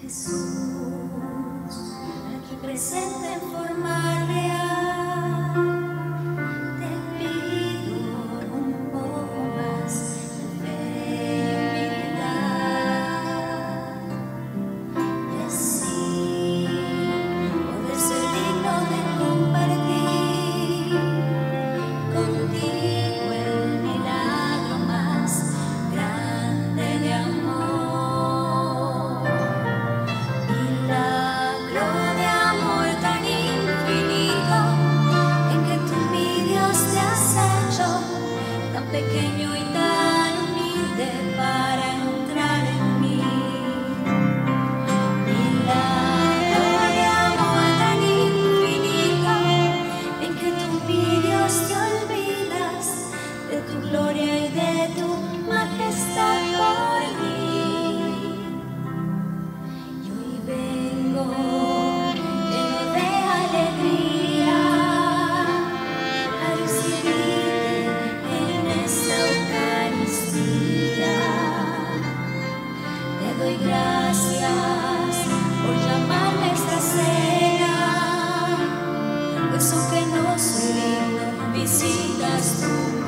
Jesús, aquí presente en forma real. descanso que nos lindo visitas tú.